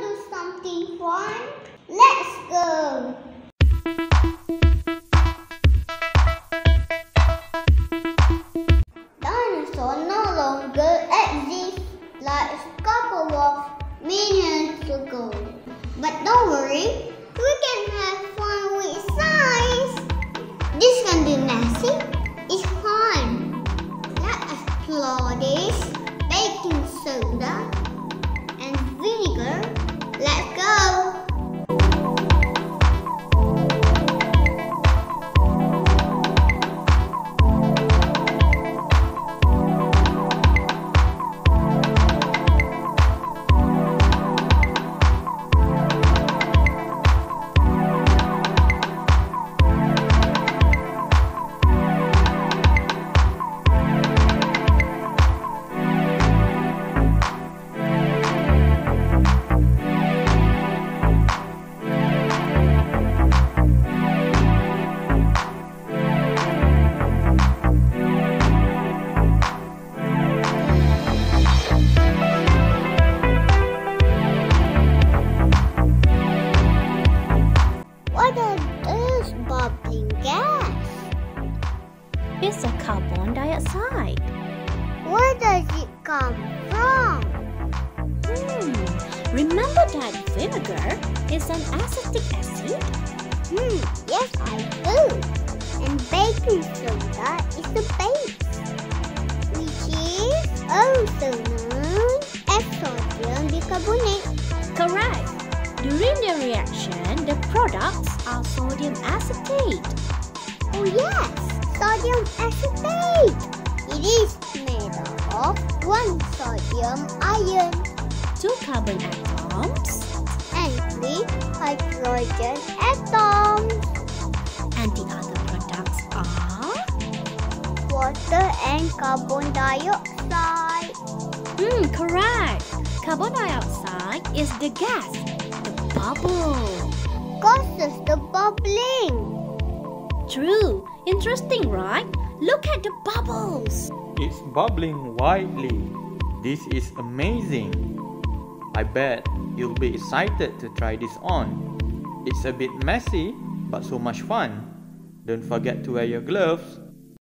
do something fun? Let's those gas? It's a carbon dioxide. Where does it come from? Hmm. Remember that vinegar is an acetic acid? Hmm, yes I do. And baking soda is the base, which is also known as sodium bicarbonate. Correct. During the reaction, the products are sodium acetate. Oh yes, sodium acetate. It is made of one sodium ion Two carbon atoms and three hydrogen atoms. and the other products are Water and carbon dioxide. Hmm, correct. Carbon dioxide is the gas, the bubble. Causes the bubbling. True. Interesting, right? Look at the bubbles. It's bubbling wildly. This is amazing. I bet you'll be excited to try this on. It's a bit messy, but so much fun. Don't forget to wear your gloves